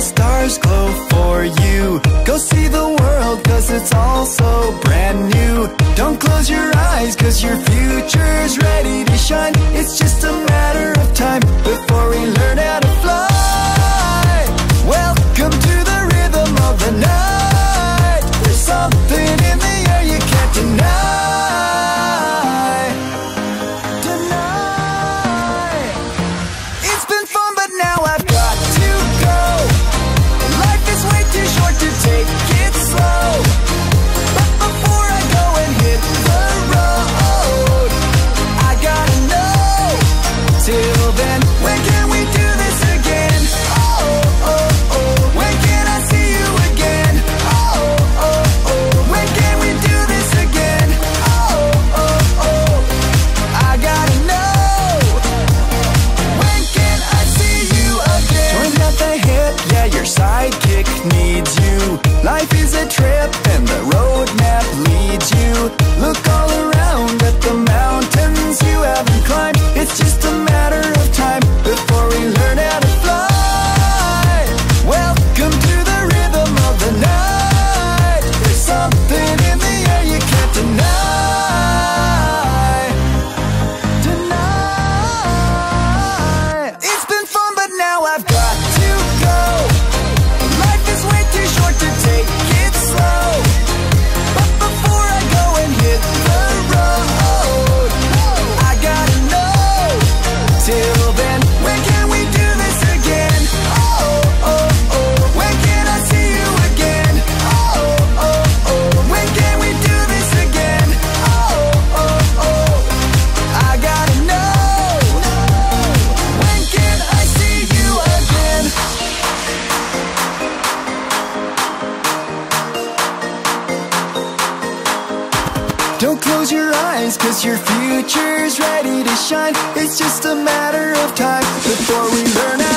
stars glow for you. Go see the world cause it's all so brand new. Don't close your eyes cause your future's ready to shine. It's just a matter trip and the roadmap leads you. Look all Cause your future's ready to shine. It's just a matter of time Before we learn